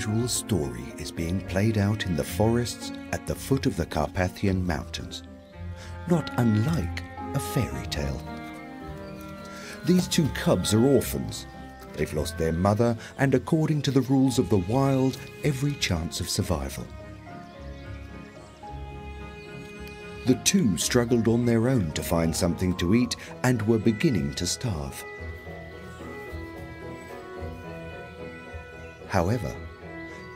unusual story is being played out in the forests at the foot of the Carpathian Mountains, not unlike a fairy tale. These two cubs are orphans. They've lost their mother, and according to the rules of the wild, every chance of survival. The two struggled on their own to find something to eat and were beginning to starve. However,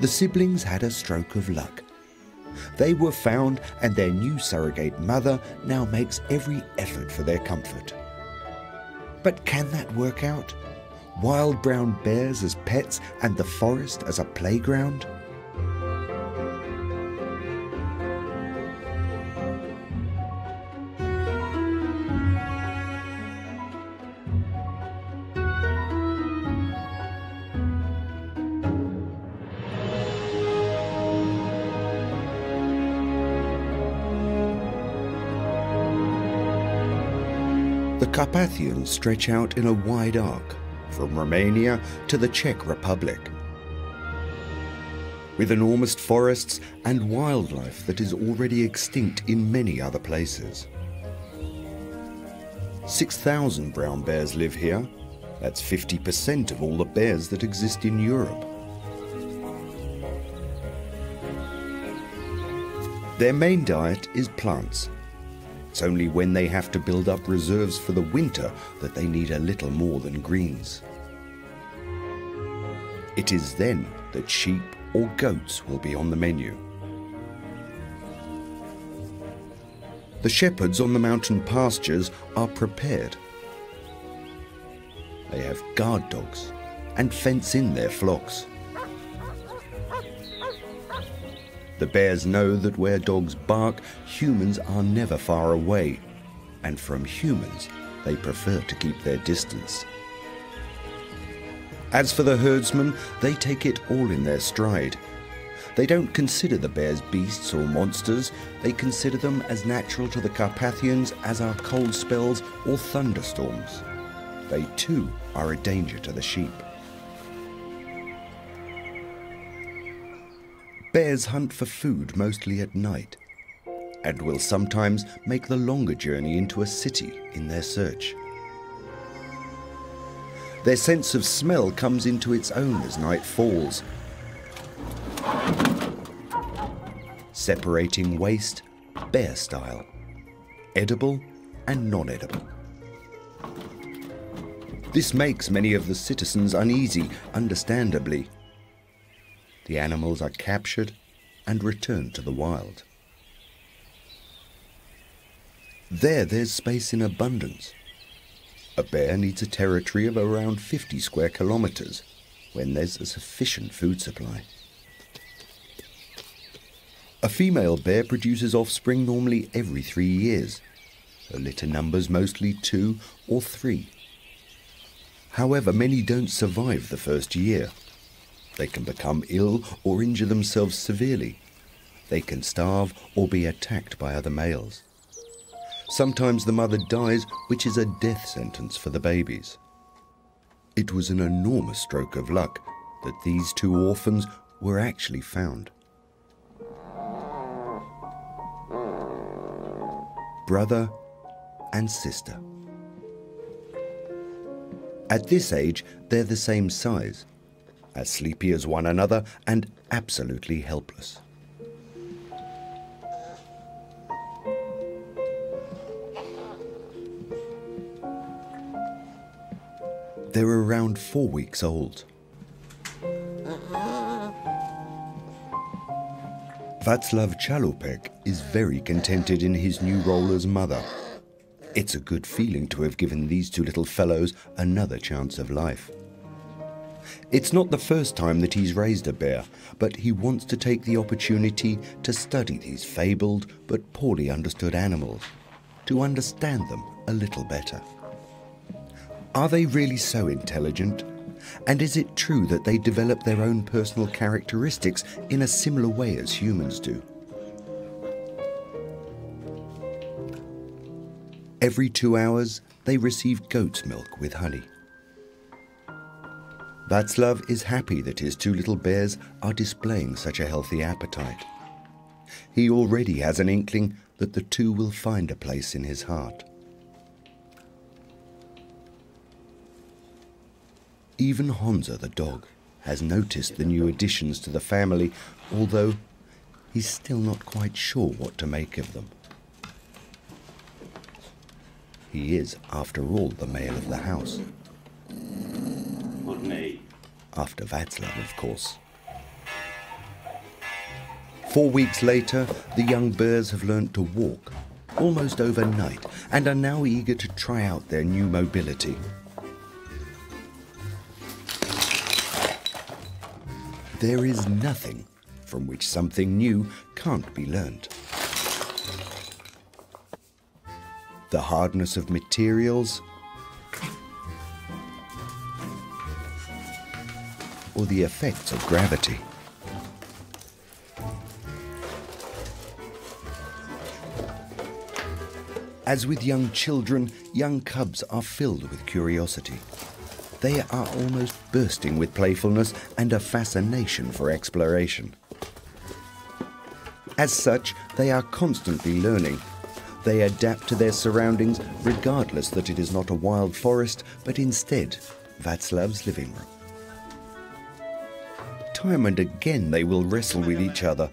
the siblings had a stroke of luck. They were found, and their new surrogate mother now makes every effort for their comfort. But can that work out? Wild brown bears as pets and the forest as a playground? Carpathians stretch out in a wide arc, from Romania to the Czech Republic. With enormous forests and wildlife that is already extinct in many other places. 6,000 brown bears live here. That's 50% of all the bears that exist in Europe. Their main diet is plants, it's only when they have to build up reserves for the winter that they need a little more than greens. It is then that sheep or goats will be on the menu. The shepherds on the mountain pastures are prepared. They have guard dogs and fence in their flocks. The bears know that where dogs bark, humans are never far away, and from humans, they prefer to keep their distance. As for the herdsmen, they take it all in their stride. They don't consider the bears beasts or monsters, they consider them as natural to the Carpathians as are cold spells or thunderstorms. They too are a danger to the sheep. Bears hunt for food mostly at night and will sometimes make the longer journey into a city in their search. Their sense of smell comes into its own as night falls, separating waste bear style, edible and non-edible. This makes many of the citizens uneasy, understandably, the animals are captured and returned to the wild. There, there's space in abundance. A bear needs a territory of around 50 square kilometers when there's a sufficient food supply. A female bear produces offspring normally every three years. Her litter numbers mostly two or three. However, many don't survive the first year they can become ill or injure themselves severely. They can starve or be attacked by other males. Sometimes the mother dies, which is a death sentence for the babies. It was an enormous stroke of luck that these two orphans were actually found. Brother and sister. At this age, they're the same size, as sleepy as one another and absolutely helpless. They're around four weeks old. Václav Chalupek is very contented in his new role as mother. It's a good feeling to have given these two little fellows another chance of life. It's not the first time that he's raised a bear, but he wants to take the opportunity to study these fabled but poorly understood animals, to understand them a little better. Are they really so intelligent? And is it true that they develop their own personal characteristics in a similar way as humans do? Every two hours, they receive goat's milk with honey. Václav is happy that his two little bears are displaying such a healthy appetite. He already has an inkling that the two will find a place in his heart. Even Honza the dog has noticed the new additions to the family, although he's still not quite sure what to make of them. He is, after all, the male of the house. After Václav, of course. Four weeks later, the young bears have learnt to walk, almost overnight, and are now eager to try out their new mobility. There is nothing from which something new can't be learnt. The hardness of materials, or the effects of gravity. As with young children, young cubs are filled with curiosity. They are almost bursting with playfulness and a fascination for exploration. As such, they are constantly learning. They adapt to their surroundings regardless that it is not a wild forest, but instead Václav's living room. Time and again they will wrestle with each other.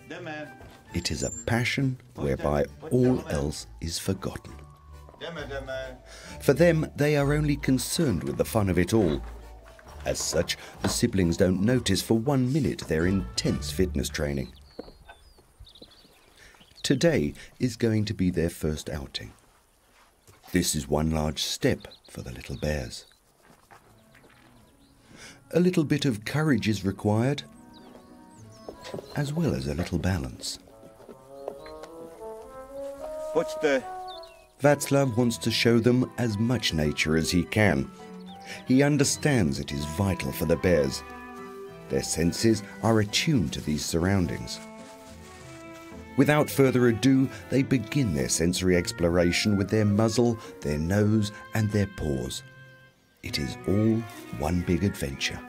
It is a passion whereby all else is forgotten. For them, they are only concerned with the fun of it all. As such, the siblings don't notice for one minute their intense fitness training. Today is going to be their first outing. This is one large step for the little bears. A little bit of courage is required, as well as a little balance. What's the Václav wants to show them as much nature as he can. He understands it is vital for the bears. Their senses are attuned to these surroundings. Without further ado, they begin their sensory exploration with their muzzle, their nose, and their paws. It is all one big adventure.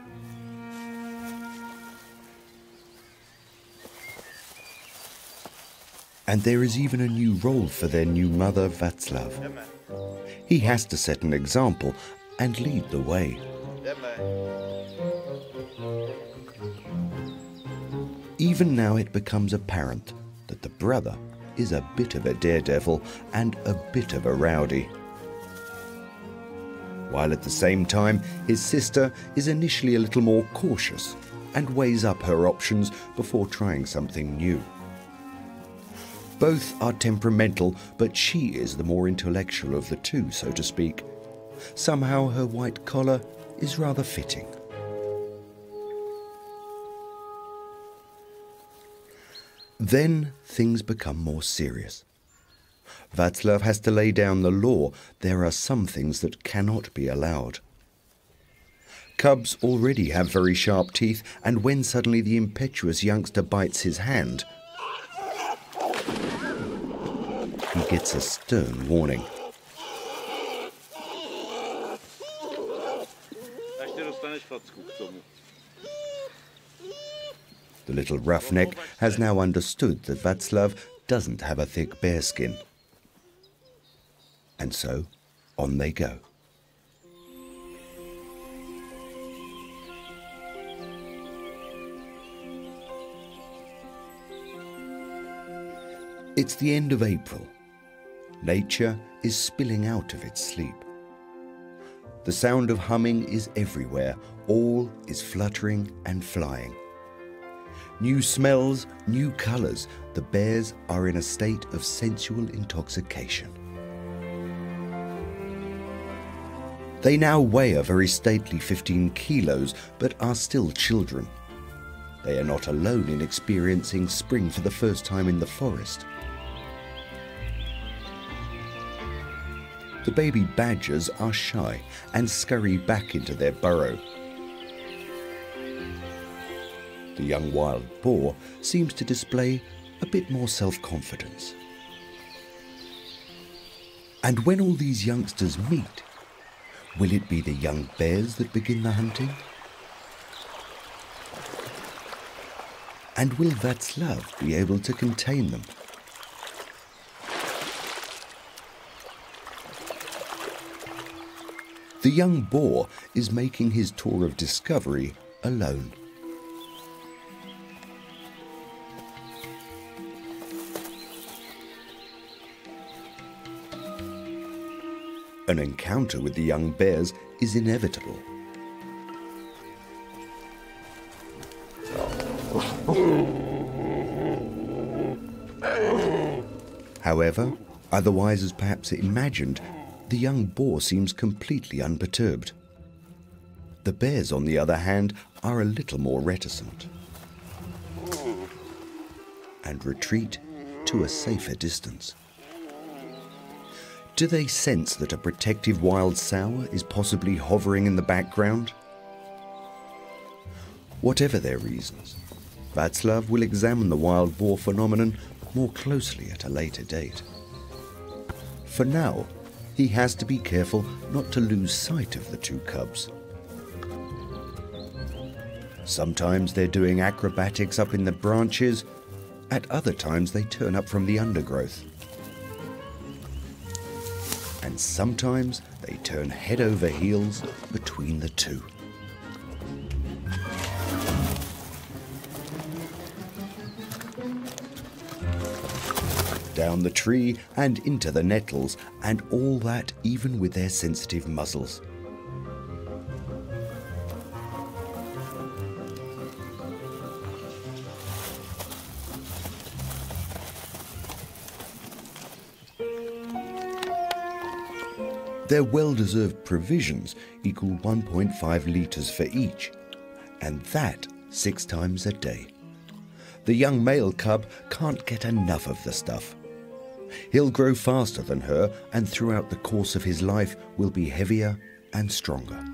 And there is even a new role for their new mother, Václav. He has to set an example and lead the way. Even now it becomes apparent that the brother is a bit of a daredevil and a bit of a rowdy. While at the same time, his sister is initially a little more cautious and weighs up her options before trying something new. Both are temperamental, but she is the more intellectual of the two, so to speak. Somehow her white collar is rather fitting. Then things become more serious. Václav has to lay down the law. There are some things that cannot be allowed. Cubs already have very sharp teeth, and when suddenly the impetuous youngster bites his hand, he gets a stern warning. The little roughneck has now understood that Václav doesn't have a thick bearskin. And so, on they go. It's the end of April Nature is spilling out of its sleep. The sound of humming is everywhere, all is fluttering and flying. New smells, new colours, the bears are in a state of sensual intoxication. They now weigh a very stately 15 kilos, but are still children. They are not alone in experiencing spring for the first time in the forest. the baby badgers are shy and scurry back into their burrow. The young wild boar seems to display a bit more self-confidence. And when all these youngsters meet, will it be the young bears that begin the hunting? And will Václav be able to contain them? The young boar is making his tour of discovery alone. An encounter with the young bears is inevitable. However, otherwise as perhaps imagined, the young boar seems completely unperturbed. The bears, on the other hand, are a little more reticent and retreat to a safer distance. Do they sense that a protective wild sow is possibly hovering in the background? Whatever their reasons, Václav will examine the wild boar phenomenon more closely at a later date. For now, he has to be careful not to lose sight of the two cubs. Sometimes they're doing acrobatics up in the branches, at other times they turn up from the undergrowth. And sometimes they turn head over heels between the two. Down the tree and into the nettles, and all that even with their sensitive muzzles. Their well-deserved provisions equal 1.5 litres for each, and that six times a day. The young male cub can't get enough of the stuff. He'll grow faster than her, and throughout the course of his life will be heavier and stronger.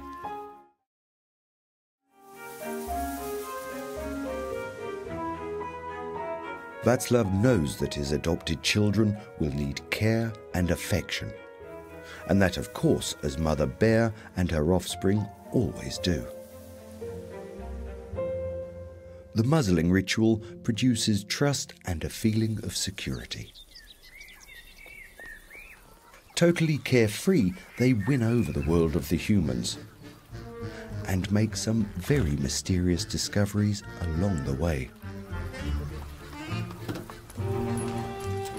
Václav knows that his adopted children will need care and affection, and that, of course, as Mother Bear and her offspring always do. The muzzling ritual produces trust and a feeling of security. Totally carefree, they win over the world of the humans and make some very mysterious discoveries along the way.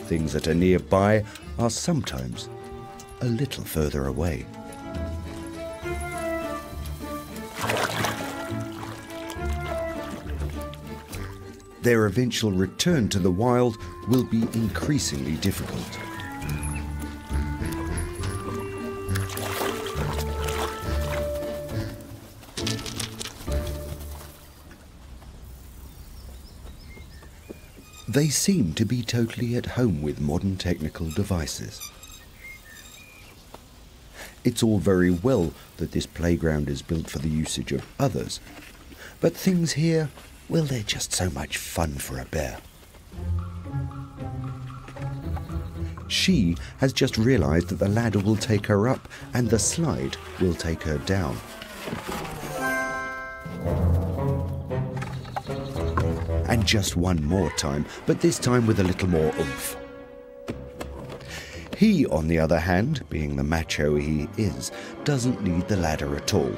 Things that are nearby are sometimes a little further away. Their eventual return to the wild will be increasingly difficult. They seem to be totally at home with modern technical devices. It's all very well that this playground is built for the usage of others, but things here, well, they're just so much fun for a bear. She has just realized that the ladder will take her up and the slide will take her down. Just one more time, but this time with a little more oomph. He, on the other hand, being the macho he is, doesn't need the ladder at all.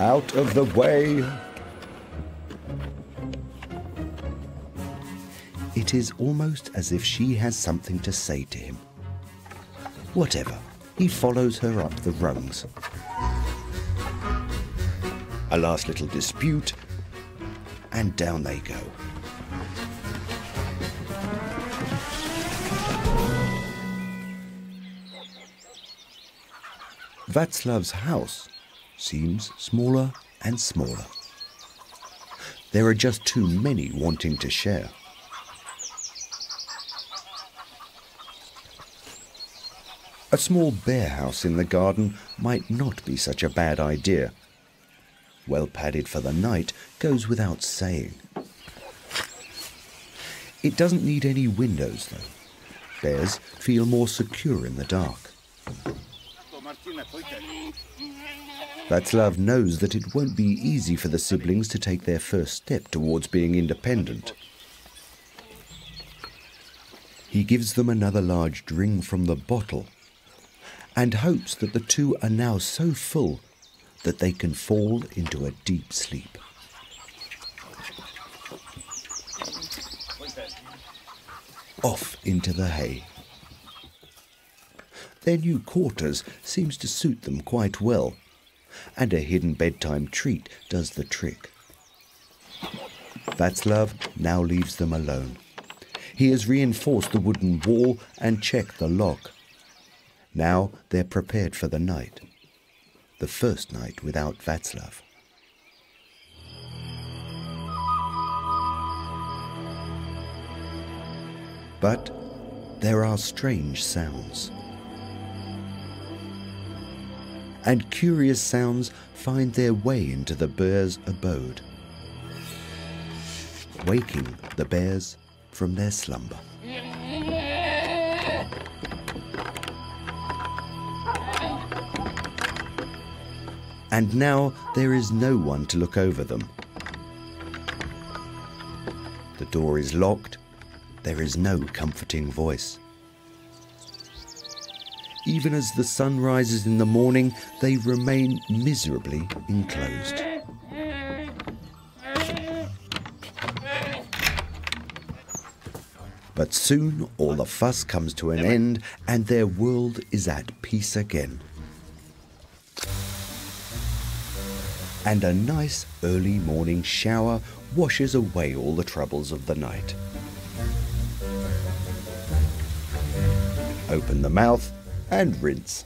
Out of the way! It is almost as if she has something to say to him. Whatever. He follows her up the rungs. A last little dispute, and down they go. Václav's house seems smaller and smaller. There are just too many wanting to share. A small bear house in the garden might not be such a bad idea. Well padded for the night goes without saying. It doesn't need any windows though. Bears feel more secure in the dark. Václav knows that it won't be easy for the siblings to take their first step towards being independent. He gives them another large drink from the bottle and hopes that the two are now so full that they can fall into a deep sleep. Off into the hay. Their new quarters seems to suit them quite well and a hidden bedtime treat does the trick. Václav now leaves them alone. He has reinforced the wooden wall and checked the lock. Now they're prepared for the night. The first night without Václav. But there are strange sounds. and curious sounds find their way into the bear's abode, waking the bears from their slumber. And now there is no one to look over them. The door is locked. There is no comforting voice. Even as the sun rises in the morning, they remain miserably enclosed. But soon all the fuss comes to an end and their world is at peace again. And a nice early morning shower washes away all the troubles of the night. Open the mouth and rinse.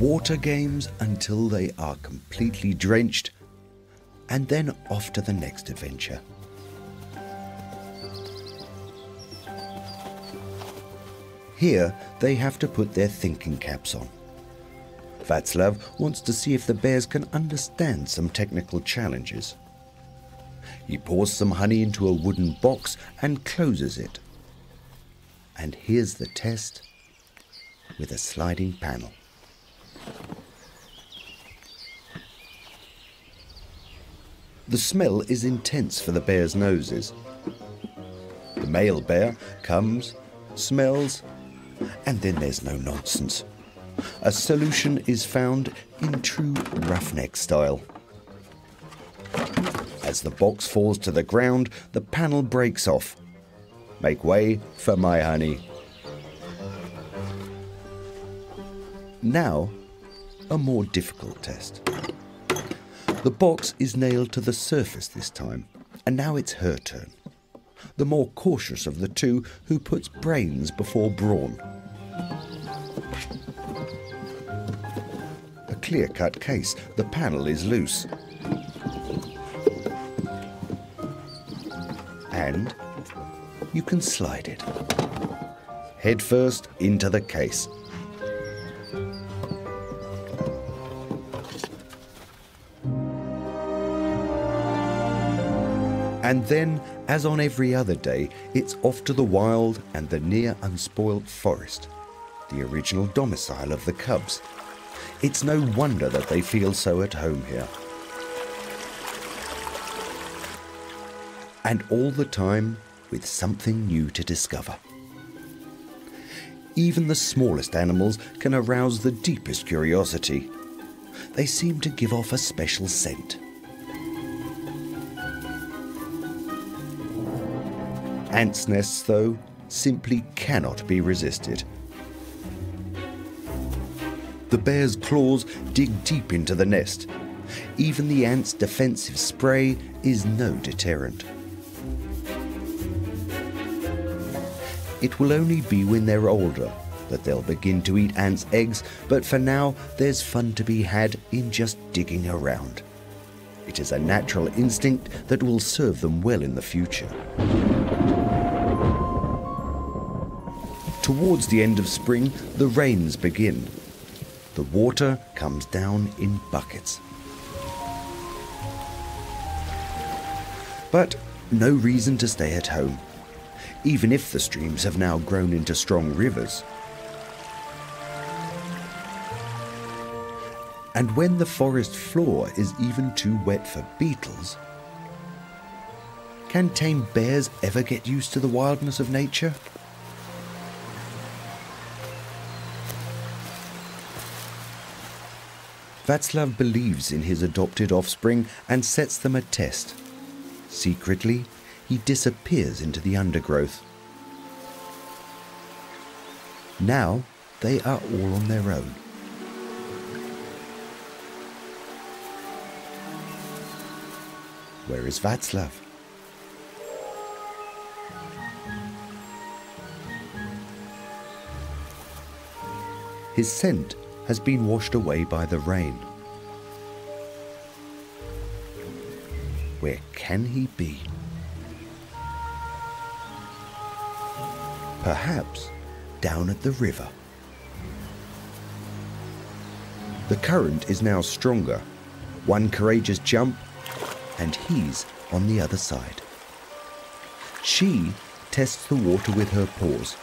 Water games until they are completely drenched, and then off to the next adventure. Here, they have to put their thinking caps on. Václav wants to see if the bears can understand some technical challenges. He pours some honey into a wooden box and closes it. And here's the test with a sliding panel. The smell is intense for the bear's noses. The male bear comes, smells, and then there's no nonsense a solution is found in true roughneck style. As the box falls to the ground, the panel breaks off. Make way for my honey. Now, a more difficult test. The box is nailed to the surface this time, and now it's her turn. The more cautious of the two who puts brains before brawn. Clear-cut case. The panel is loose. And you can slide it. Head first into the case. And then, as on every other day, it's off to the wild and the near unspoilt forest, the original domicile of the cubs. It's no wonder that they feel so at home here. And all the time with something new to discover. Even the smallest animals can arouse the deepest curiosity. They seem to give off a special scent. Ants' nests, though, simply cannot be resisted. The bear's claws dig deep into the nest. Even the ant's defensive spray is no deterrent. It will only be when they're older that they'll begin to eat ants' eggs, but for now, there's fun to be had in just digging around. It is a natural instinct that will serve them well in the future. Towards the end of spring, the rains begin, the water comes down in buckets. But no reason to stay at home, even if the streams have now grown into strong rivers. And when the forest floor is even too wet for beetles, can tame bears ever get used to the wildness of nature? Václav believes in his adopted offspring and sets them a test. Secretly, he disappears into the undergrowth. Now they are all on their own. Where is Václav? His scent has been washed away by the rain. Where can he be? Perhaps down at the river. The current is now stronger. One courageous jump, and he's on the other side. She tests the water with her paws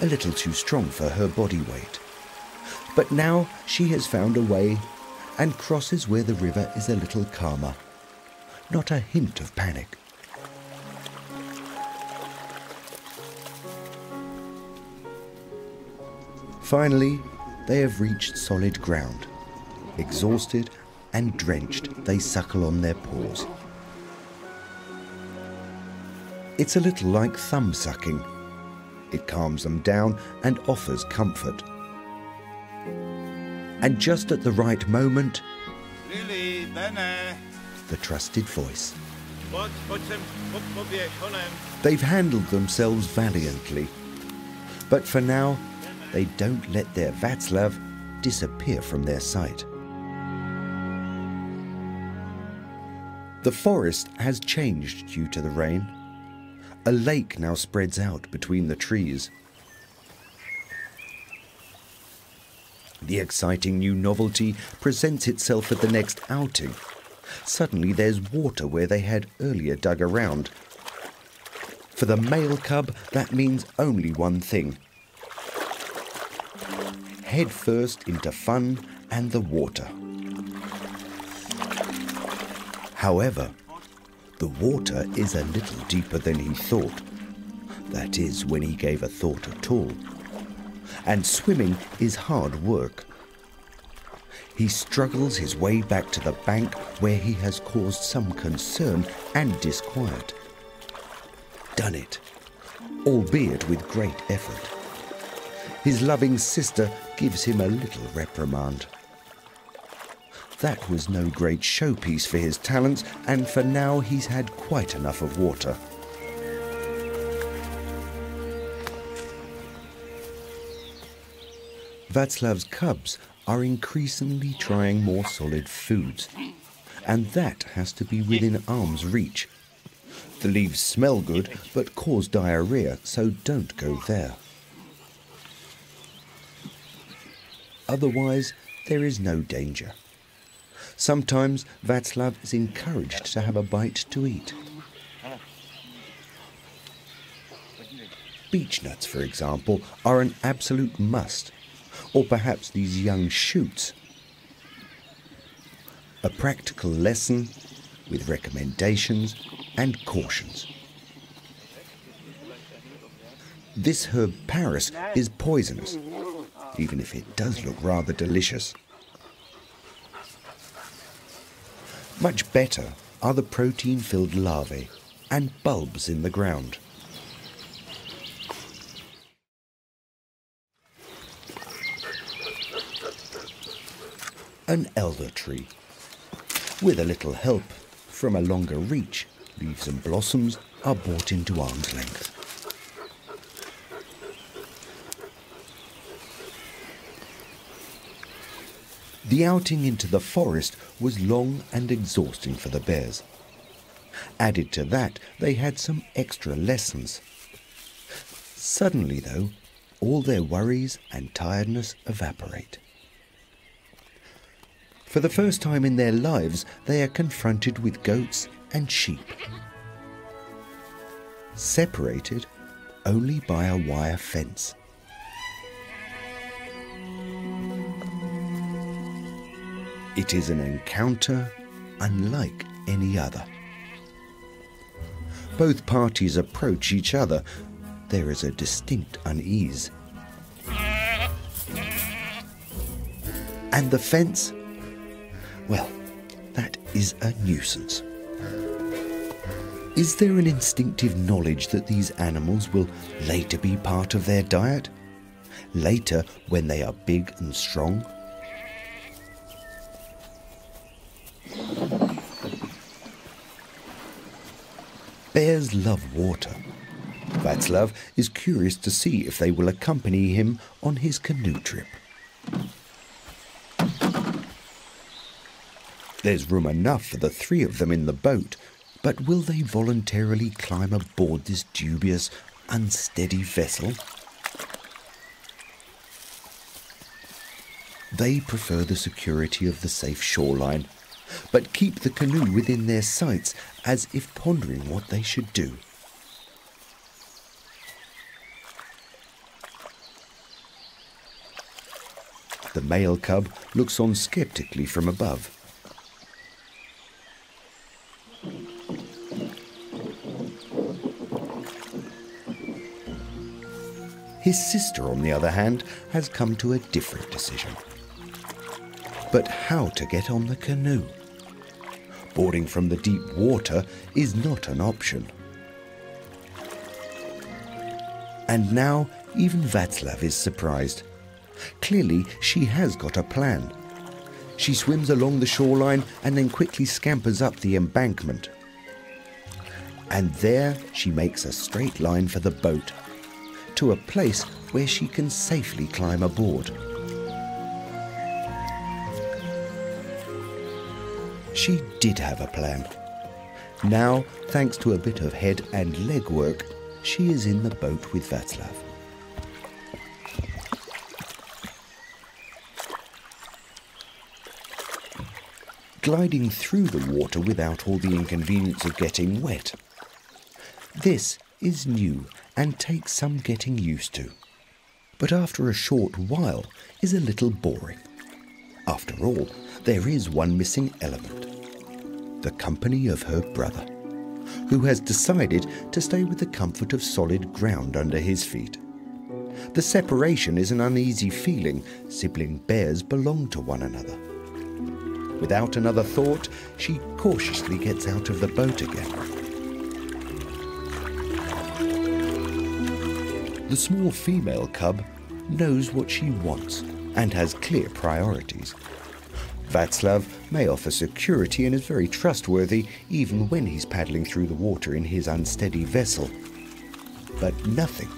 a little too strong for her body weight. But now she has found a way and crosses where the river is a little calmer. Not a hint of panic. Finally, they have reached solid ground. Exhausted and drenched, they suckle on their paws. It's a little like thumb sucking it calms them down and offers comfort. And just at the right moment, Lily, the trusted voice. They've handled themselves valiantly. But for now, they don't let their Václav disappear from their sight. The forest has changed due to the rain. A lake now spreads out between the trees. The exciting new novelty presents itself at the next outing. Suddenly there's water where they had earlier dug around. For the male cub, that means only one thing. Head first into fun and the water. However, the water is a little deeper than he thought. That is, when he gave a thought at all. And swimming is hard work. He struggles his way back to the bank where he has caused some concern and disquiet. Done it, albeit with great effort. His loving sister gives him a little reprimand. That was no great showpiece for his talents, and for now he's had quite enough of water. Václav's cubs are increasingly trying more solid foods, and that has to be within arm's reach. The leaves smell good but cause diarrhea, so don't go there. Otherwise, there is no danger. Sometimes Václav is encouraged to have a bite to eat. Beech nuts, for example, are an absolute must, or perhaps these young shoots. A practical lesson with recommendations and cautions. This herb Paris is poisonous, even if it does look rather delicious. Much better are the protein filled larvae and bulbs in the ground. An elder tree. With a little help from a longer reach, leaves and blossoms are brought into arm's length. The outing into the forest was long and exhausting for the bears. Added to that, they had some extra lessons. Suddenly, though, all their worries and tiredness evaporate. For the first time in their lives, they are confronted with goats, and sheep. Separated only by a wire fence. It is an encounter unlike any other. Both parties approach each other. There is a distinct unease. And the fence? Well, that is a nuisance. Is there an instinctive knowledge that these animals will later be part of their diet? Later, when they are big and strong? Bears love water. Václav is curious to see if they will accompany him on his canoe trip. There's room enough for the three of them in the boat, but will they voluntarily climb aboard this dubious, unsteady vessel? They prefer the security of the safe shoreline but keep the canoe within their sights as if pondering what they should do. The male cub looks on skeptically from above. His sister, on the other hand, has come to a different decision. But how to get on the canoe? boarding from the deep water is not an option. And now even Václav is surprised. Clearly, she has got a plan. She swims along the shoreline and then quickly scampers up the embankment. And there she makes a straight line for the boat, to a place where she can safely climb aboard. She did have a plan. Now, thanks to a bit of head and leg work, she is in the boat with Václav. Gliding through the water without all the inconvenience of getting wet. This is new and takes some getting used to, but after a short while is a little boring. After all, there is one missing element the company of her brother, who has decided to stay with the comfort of solid ground under his feet. The separation is an uneasy feeling. Sibling bears belong to one another. Without another thought, she cautiously gets out of the boat again. The small female cub knows what she wants and has clear priorities. Václav may offer security and is very trustworthy even when he's paddling through the water in his unsteady vessel. But nothing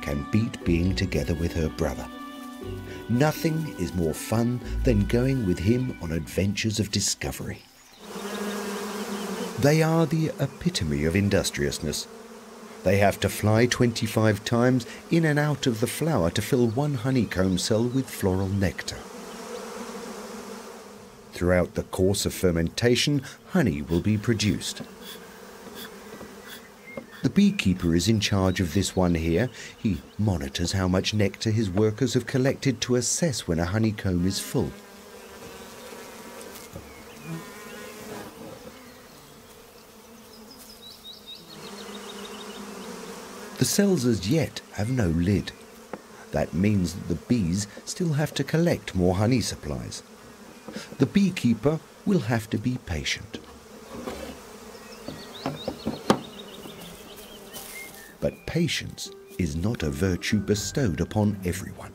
can beat being together with her brother. Nothing is more fun than going with him on adventures of discovery. They are the epitome of industriousness. They have to fly 25 times in and out of the flower to fill one honeycomb cell with floral nectar. Throughout the course of fermentation, honey will be produced. The beekeeper is in charge of this one here. He monitors how much nectar his workers have collected to assess when a honeycomb is full. The cells as yet have no lid. That means that the bees still have to collect more honey supplies the beekeeper will have to be patient. But patience is not a virtue bestowed upon everyone.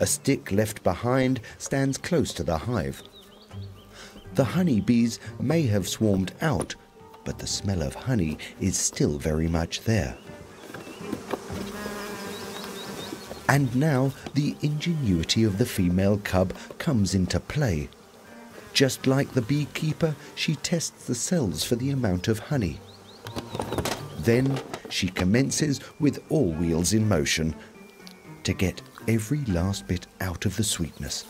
A stick left behind stands close to the hive. The honey bees may have swarmed out, but the smell of honey is still very much there. And now the ingenuity of the female cub comes into play. Just like the beekeeper, she tests the cells for the amount of honey. Then she commences with all wheels in motion to get every last bit out of the sweetness.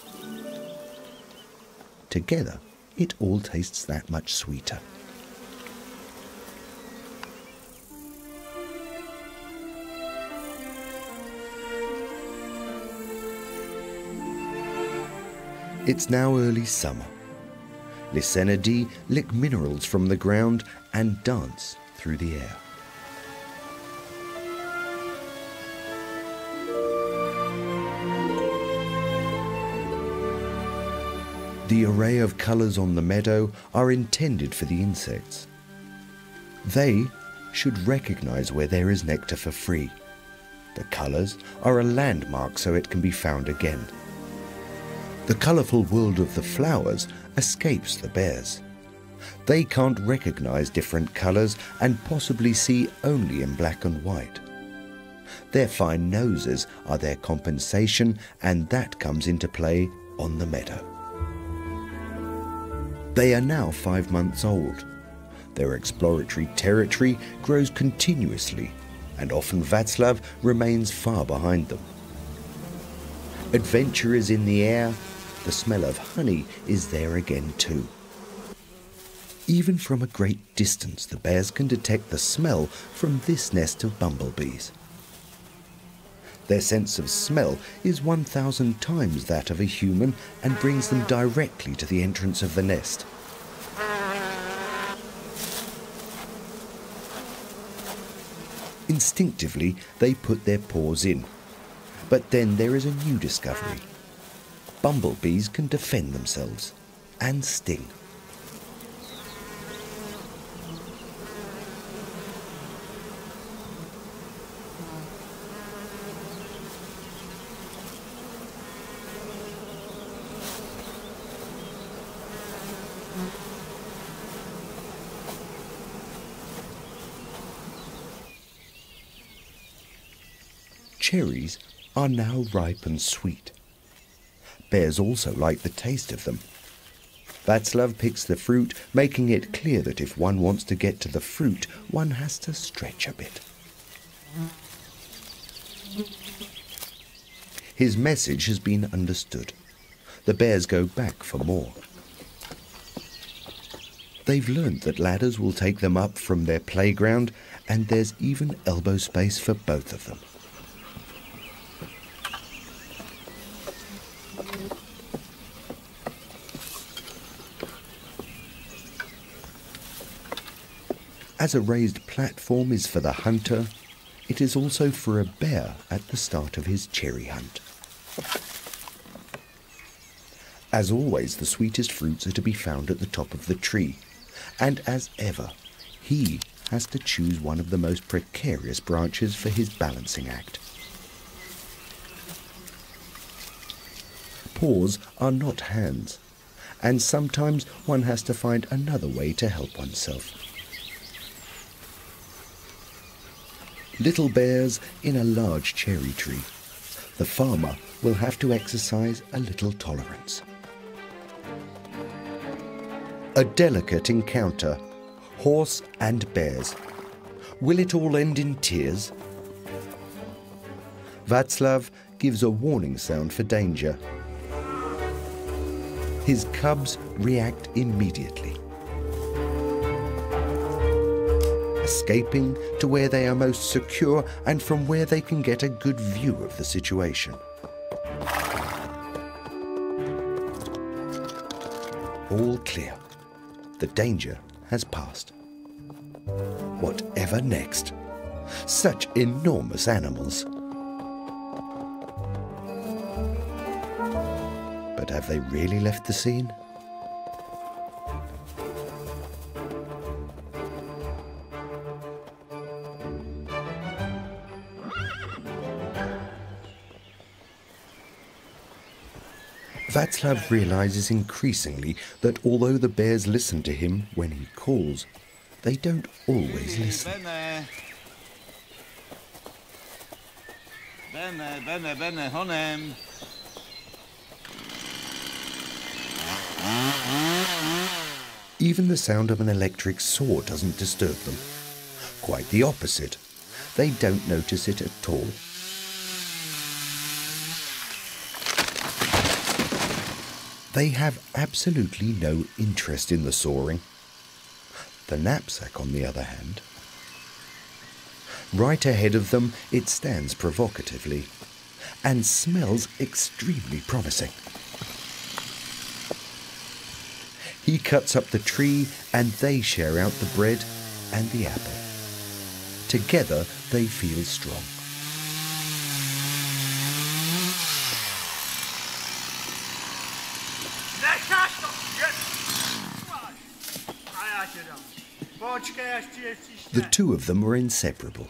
Together, it all tastes that much sweeter. It's now early summer. Lycaenidae lick minerals from the ground and dance through the air. The array of colours on the meadow are intended for the insects. They should recognise where there is nectar for free. The colours are a landmark so it can be found again. The colourful world of the flowers escapes the bears. They can't recognise different colours and possibly see only in black and white. Their fine noses are their compensation and that comes into play on the meadow. They are now five months old. Their exploratory territory grows continuously and often Václav remains far behind them. Adventure is in the air, the smell of honey is there again too. Even from a great distance, the bears can detect the smell from this nest of bumblebees. Their sense of smell is 1,000 times that of a human and brings them directly to the entrance of the nest. Instinctively, they put their paws in. But then there is a new discovery. Bumblebees can defend themselves and sting. cherries are now ripe and sweet. Bears also like the taste of them. Václav picks the fruit, making it clear that if one wants to get to the fruit, one has to stretch a bit. His message has been understood. The bears go back for more. They've learned that ladders will take them up from their playground, and there's even elbow space for both of them. As a raised platform is for the hunter, it is also for a bear at the start of his cherry hunt. As always, the sweetest fruits are to be found at the top of the tree, and as ever, he has to choose one of the most precarious branches for his balancing act. Paws are not hands, and sometimes one has to find another way to help oneself. Little bears in a large cherry tree. The farmer will have to exercise a little tolerance. A delicate encounter, horse and bears. Will it all end in tears? Václav gives a warning sound for danger. His cubs react immediately. Escaping to where they are most secure and from where they can get a good view of the situation. All clear. The danger has passed. Whatever next? Such enormous animals. But have they really left the scene? Václav realizes increasingly that although the bears listen to him when he calls, they don't always listen. Bene, bene, bene, honem. Even the sound of an electric saw doesn't disturb them. Quite the opposite. They don't notice it at all. They have absolutely no interest in the sawing. The knapsack, on the other hand, right ahead of them, it stands provocatively and smells extremely promising. He cuts up the tree and they share out the bread and the apple. Together they feel strong. The two of them are inseparable,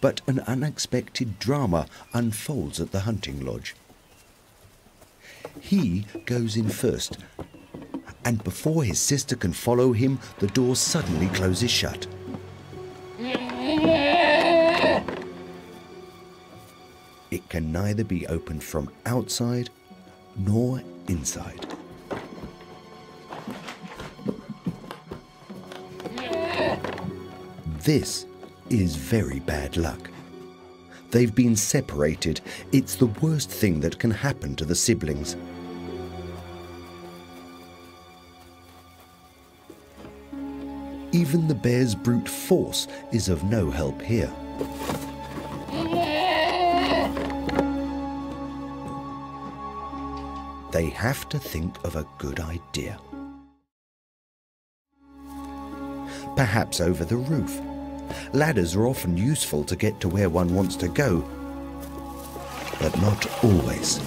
but an unexpected drama unfolds at the hunting lodge. He goes in first, and before his sister can follow him, the door suddenly closes shut. It can neither be opened from outside nor inside. This is very bad luck. They've been separated. It's the worst thing that can happen to the siblings. Even the bear's brute force is of no help here. They have to think of a good idea. Perhaps over the roof. Ladders are often useful to get to where one wants to go, but not always.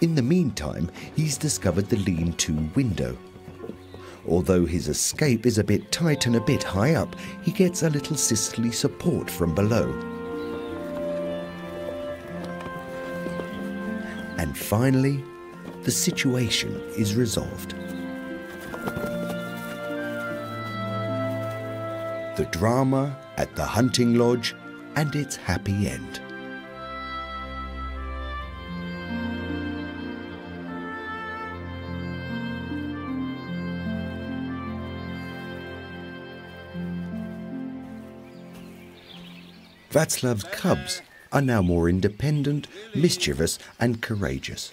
In the meantime, he's discovered the lean to window. Although his escape is a bit tight and a bit high up, he gets a little sisterly support from below. And finally, the situation is resolved. The drama at the hunting lodge and its happy end. Václav's cubs are now more independent, mischievous, and courageous.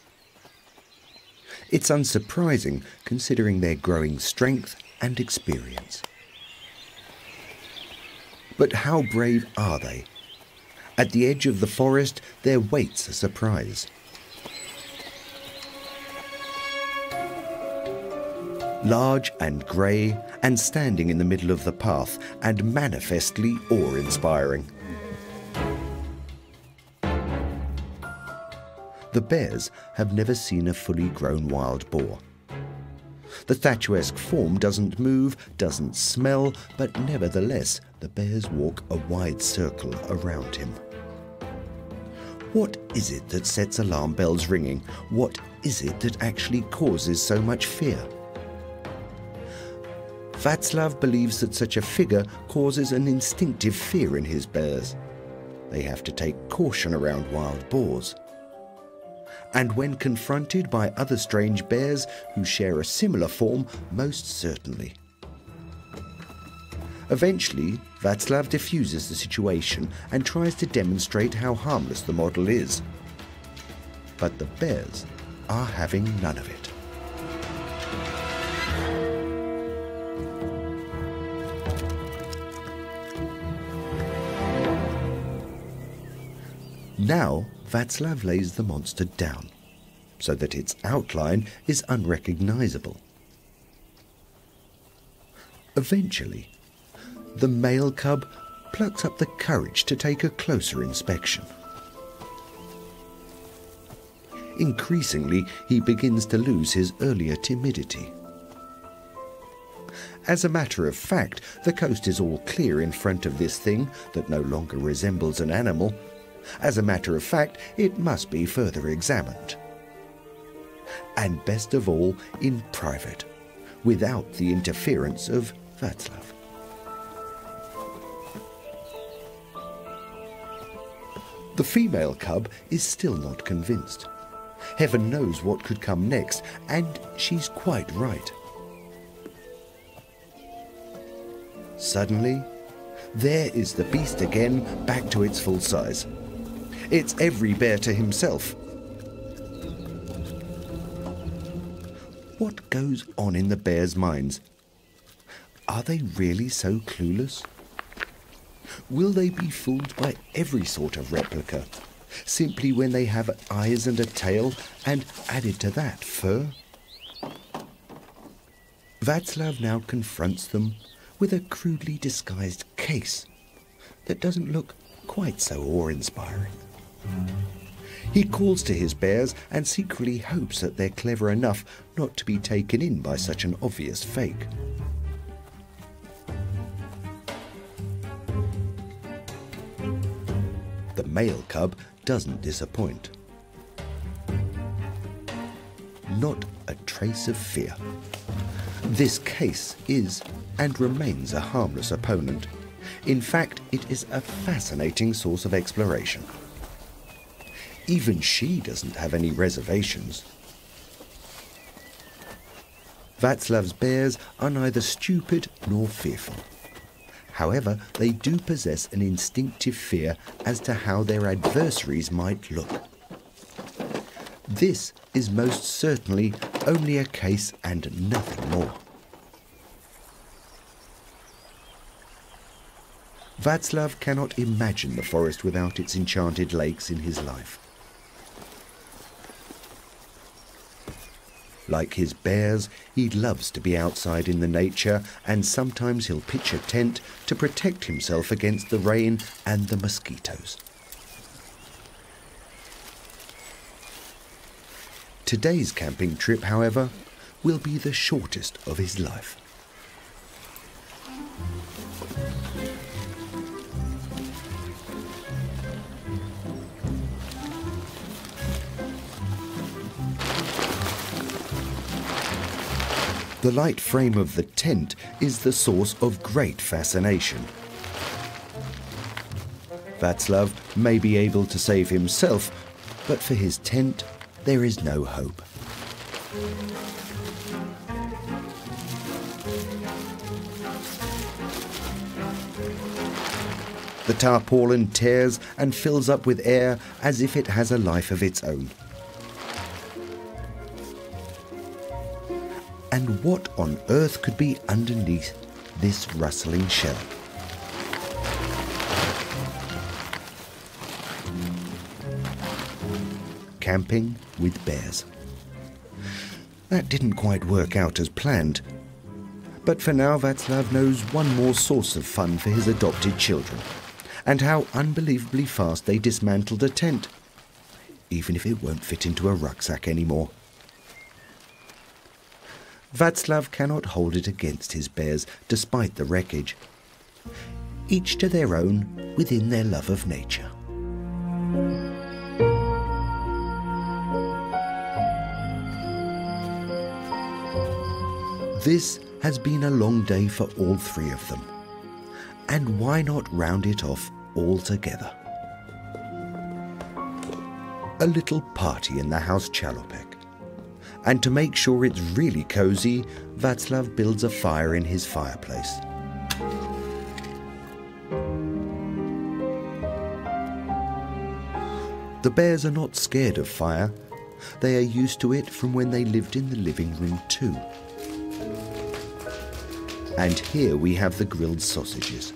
It's unsurprising considering their growing strength and experience. But how brave are they? At the edge of the forest, there waits a surprise. Large and grey, and standing in the middle of the path, and manifestly awe inspiring. The bears have never seen a fully grown wild boar. The statuesque form doesn't move, doesn't smell, but nevertheless, the bears walk a wide circle around him. What is it that sets alarm bells ringing? What is it that actually causes so much fear? Václav believes that such a figure causes an instinctive fear in his bears. They have to take caution around wild boars. And when confronted by other strange bears who share a similar form, most certainly. Eventually, Václav diffuses the situation and tries to demonstrate how harmless the model is. But the bears are having none of it. Now, Václav lays the monster down, so that its outline is unrecognizable. Eventually, the male cub plucks up the courage to take a closer inspection. Increasingly, he begins to lose his earlier timidity. As a matter of fact, the coast is all clear in front of this thing that no longer resembles an animal. As a matter of fact, it must be further examined. And best of all, in private, without the interference of Václav. The female cub is still not convinced. Heaven knows what could come next, and she's quite right. Suddenly, there is the beast again, back to its full size. It's every bear to himself. What goes on in the bears' minds? Are they really so clueless? Will they be fooled by every sort of replica? simply when they have eyes and a tail, and added to that, fur. Václav now confronts them with a crudely disguised case that doesn't look quite so awe inspiring. He calls to his bears and secretly hopes that they're clever enough not to be taken in by such an obvious fake. The male cub doesn't disappoint. Not a trace of fear. This case is and remains a harmless opponent. In fact, it is a fascinating source of exploration. Even she doesn't have any reservations. Václav's bears are neither stupid nor fearful. However, they do possess an instinctive fear as to how their adversaries might look. This is most certainly only a case and nothing more. Václav cannot imagine the forest without its enchanted lakes in his life. Like his bears, he loves to be outside in the nature and sometimes he'll pitch a tent to protect himself against the rain and the mosquitoes. Today's camping trip, however, will be the shortest of his life. The light frame of the tent is the source of great fascination. Václav may be able to save himself, but for his tent, there is no hope. The tarpaulin tears and fills up with air as if it has a life of its own. And what on earth could be underneath this rustling shell? Camping with bears. That didn't quite work out as planned. But for now, Václav knows one more source of fun for his adopted children, and how unbelievably fast they dismantled a tent, even if it won't fit into a rucksack anymore. Václav cannot hold it against his bears despite the wreckage. Each to their own within their love of nature. This has been a long day for all three of them. And why not round it off all together? A little party in the house Chalupek. And to make sure it's really cozy, Václav builds a fire in his fireplace. The bears are not scared of fire. They are used to it from when they lived in the living room too. And here we have the grilled sausages,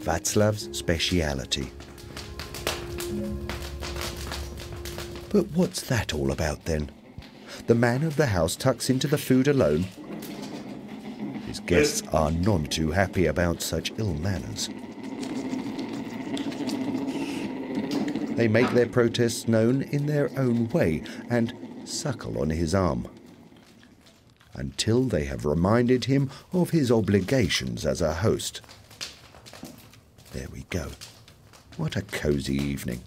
Václav's speciality. But what's that all about then? The man of the house tucks into the food alone. His guests are none too happy about such ill manners. They make their protests known in their own way and suckle on his arm until they have reminded him of his obligations as a host. There we go. What a cosy evening.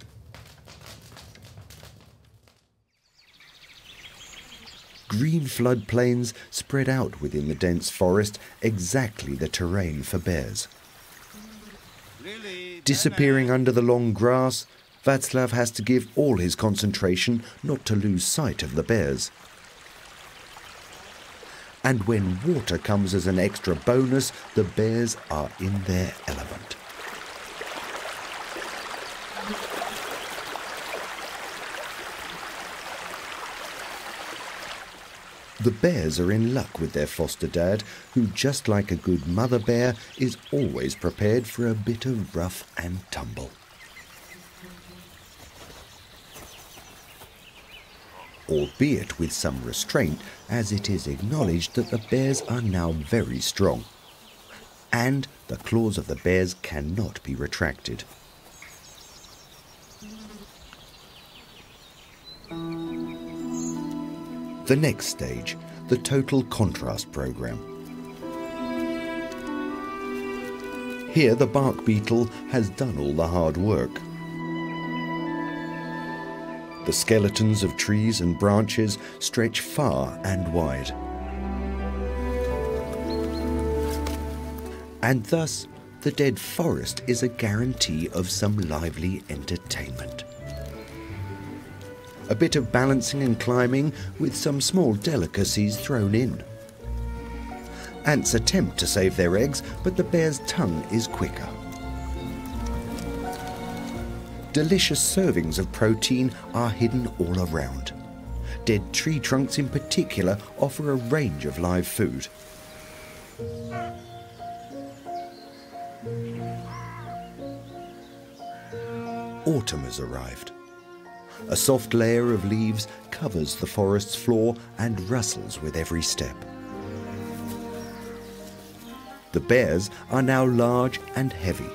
Green floodplains spread out within the dense forest, exactly the terrain for bears. Disappearing under the long grass, Václav has to give all his concentration not to lose sight of the bears. And when water comes as an extra bonus, the bears are in their element. The bears are in luck with their foster dad, who, just like a good mother bear, is always prepared for a bit of rough and tumble. albeit with some restraint, as it is acknowledged that the bears are now very strong. And the claws of the bears cannot be retracted. The next stage, the total contrast program. Here the bark beetle has done all the hard work. The skeletons of trees and branches stretch far and wide. And thus, the dead forest is a guarantee of some lively entertainment. A bit of balancing and climbing with some small delicacies thrown in. Ants attempt to save their eggs, but the bear's tongue is quicker. Delicious servings of protein are hidden all around. Dead tree trunks in particular offer a range of live food. Autumn has arrived. A soft layer of leaves covers the forest's floor and rustles with every step. The bears are now large and heavy.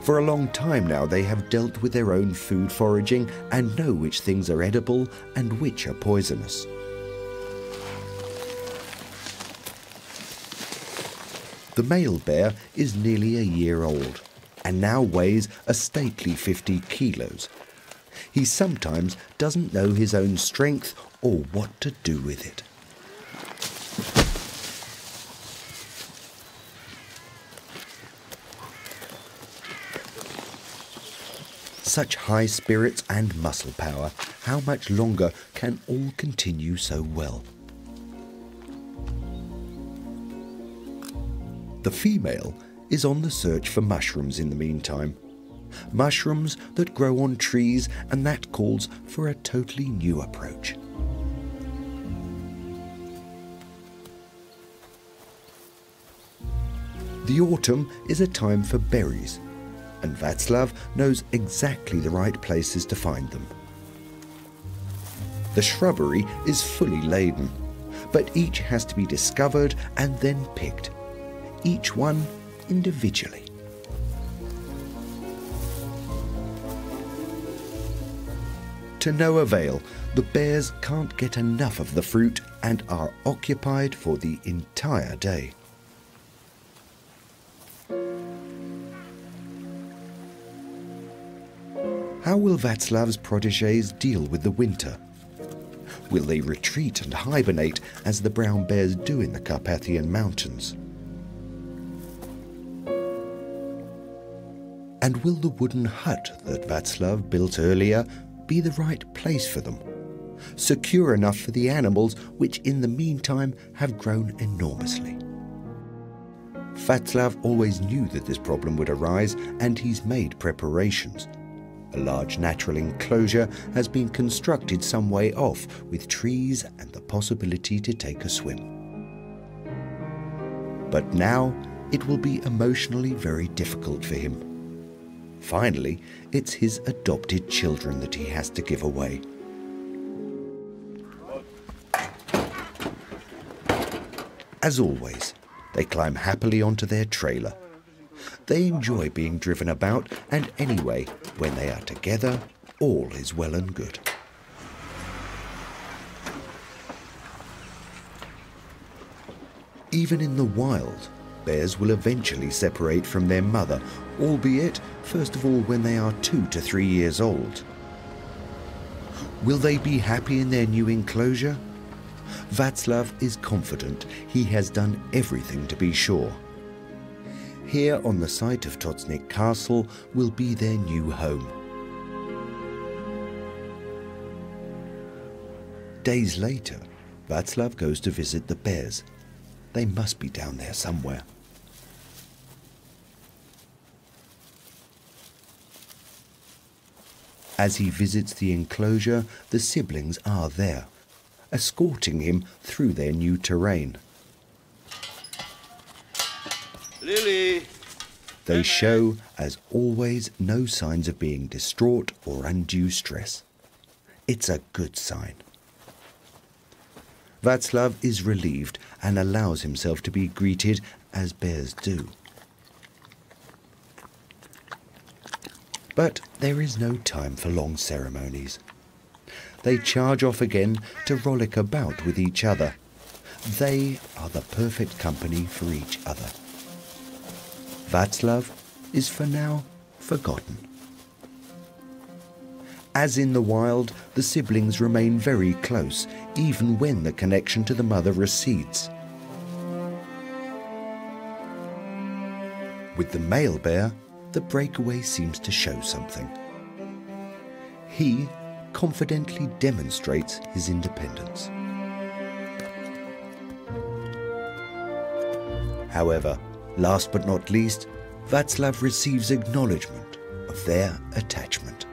For a long time now, they have dealt with their own food foraging and know which things are edible and which are poisonous. The male bear is nearly a year old and now weighs a stately 50 kilos. He sometimes doesn't know his own strength or what to do with it. Such high spirits and muscle power, how much longer can all continue so well? The female is on the search for mushrooms in the meantime. Mushrooms that grow on trees, and that calls for a totally new approach. The autumn is a time for berries, and Václav knows exactly the right places to find them. The shrubbery is fully laden, but each has to be discovered and then picked, each one individually. To no avail, the bears can't get enough of the fruit and are occupied for the entire day. How will Václav's protégés deal with the winter? Will they retreat and hibernate as the brown bears do in the Carpathian Mountains? And will the wooden hut that Václav built earlier be the right place for them? Secure enough for the animals, which in the meantime have grown enormously. Václav always knew that this problem would arise, and he's made preparations. A large natural enclosure has been constructed some way off with trees and the possibility to take a swim. But now it will be emotionally very difficult for him. Finally, it's his adopted children that he has to give away. As always, they climb happily onto their trailer. They enjoy being driven about, and anyway, when they are together, all is well and good. Even in the wild, bears will eventually separate from their mother, albeit, first of all, when they are two to three years old. Will they be happy in their new enclosure? Václav is confident he has done everything to be sure. Here on the site of Točník Castle will be their new home. Days later, Václav goes to visit the bears. They must be down there somewhere. As he visits the enclosure, the siblings are there, escorting him through their new terrain. Lily! They show, as always, no signs of being distraught or undue stress. It's a good sign. Václav is relieved and allows himself to be greeted as bears do. But there is no time for long ceremonies. They charge off again to rollick about with each other. They are the perfect company for each other. Václav is for now forgotten. As in the wild, the siblings remain very close, even when the connection to the mother recedes. With the male bear, the breakaway seems to show something. He confidently demonstrates his independence. However, last but not least, Václav receives acknowledgement of their attachment.